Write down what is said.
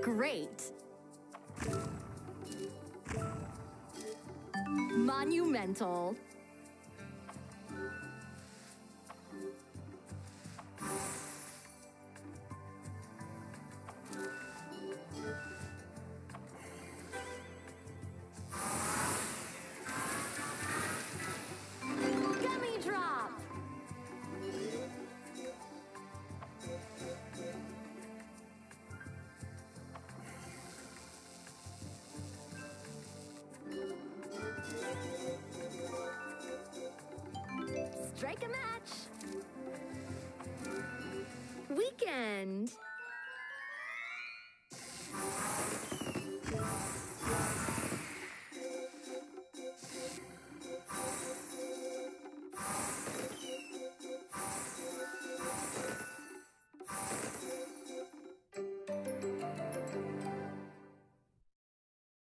Great. Monumental. strike a match.